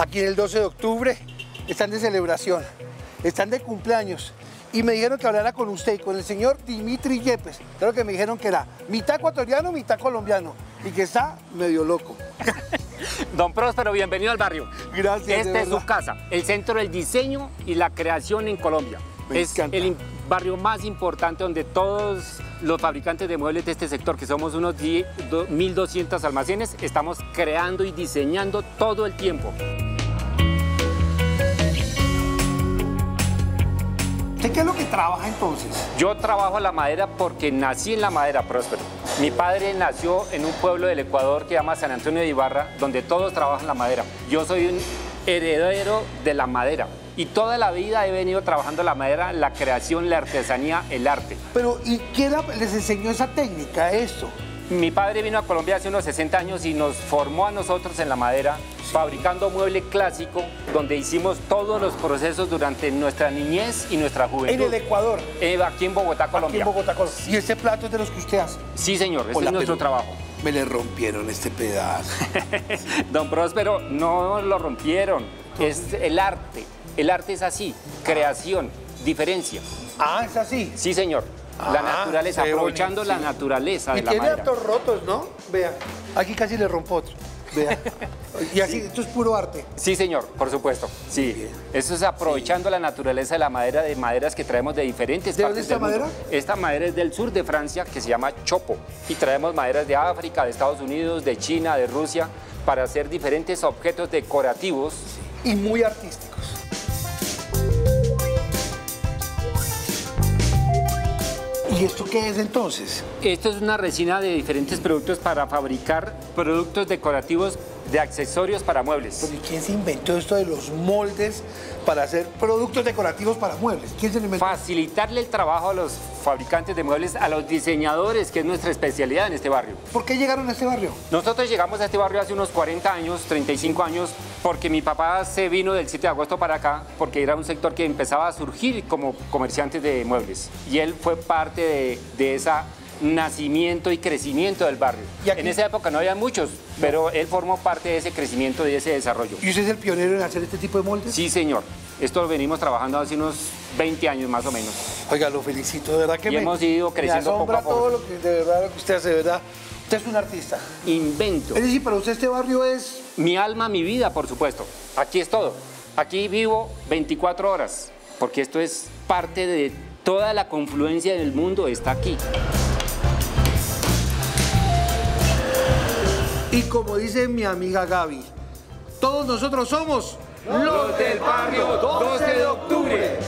aquí en el 12 de octubre, están de celebración, están de cumpleaños. Y me dijeron que hablara con usted y con el señor Dimitri Yepes. Creo que me dijeron que era mitad ecuatoriano, mitad colombiano. Y que está medio loco. Don Próspero, bienvenido al barrio. Gracias. Esta es su casa, el centro del diseño y la creación en Colombia. Me es encanta. el barrio más importante donde todos los fabricantes de muebles de este sector, que somos unos 10 do- 1.200 almacenes, estamos creando y diseñando todo el tiempo. ¿Usted qué es lo que trabaja entonces? Yo trabajo la madera porque nací en la madera, Próspero. Mi padre nació en un pueblo del Ecuador que se llama San Antonio de Ibarra, donde todos trabajan la madera. Yo soy un heredero de la madera y toda la vida he venido trabajando la madera, la creación, la artesanía, el arte. Pero, ¿y quién la- les enseñó esa técnica, esto? Mi padre vino a Colombia hace unos 60 años y nos formó a nosotros en la madera, fabricando mueble clásico, donde hicimos todos los procesos durante nuestra niñez y nuestra En juventud. el Ecuador, Eh, aquí en Bogotá, aquí Colombia. en Bogotá, Colombia. Y este plato es de los que usted hace. Sí, señor, ese Hola, es nuestro trabajo. Me le rompieron este pedazo. Don Próspero, no lo rompieron. Es el arte. El arte es así, creación, diferencia. ah, es así. Sí, señor. La Ah, naturaleza, aprovechando bonito, la sí. naturaleza de Y la tiene madera. hartos rotos, ¿no? Vea, aquí casi le rompo otro. Vea. Y así, esto es puro arte. Sí, señor, por supuesto. Sí. Eso es aprovechando la naturaleza de la madera, de maderas que traemos de diferentes ¿De partes dónde es esta madera? Esta madera es del sur de Francia, que se llama chopo. Y traemos maderas de África, de Estados Unidos, de China, de Rusia, para hacer diferentes objetos decorativos Y muy artísticos. ¿Y esto qué es entonces? Esto es una resina de diferentes productos para fabricar productos decorativos de accesorios para muebles. Pero, ¿y quién se inventó esto de los moldes para hacer productos decorativos para muebles? ¿Quién se inventó? Facilitarle el trabajo a los fabricantes de muebles, a los diseñadores, que es nuestra especialidad en este barrio. ¿Por qué llegaron a este barrio? Nosotros llegamos a este barrio hace unos 40 años, 35 años, porque mi papá se vino del 7 de agosto para acá, porque era un sector que empezaba a surgir como comerciantes de muebles. Y él fue parte de, de ese nacimiento y crecimiento del barrio. ¿Y aquí? En esa época no había muchos, pero él formó parte de ese crecimiento y de ese desarrollo. ¿Y usted es el pionero en hacer este tipo de moldes? Sí, señor. Esto lo venimos trabajando hace unos 20 años más o menos. Oiga, lo felicito, de verdad que Y me, hemos ido creciendo me poco a poco. todo lo que de verdad lo que usted hace, de verdad. Usted es un artista. Invento. Es decir, para usted este barrio es Mi alma, mi vida, por supuesto. Aquí es todo. Aquí vivo 24 horas, porque esto es parte de toda la confluencia del mundo, está aquí. Y como dice mi amiga Gaby, todos nosotros somos los del barrio 12 de octubre.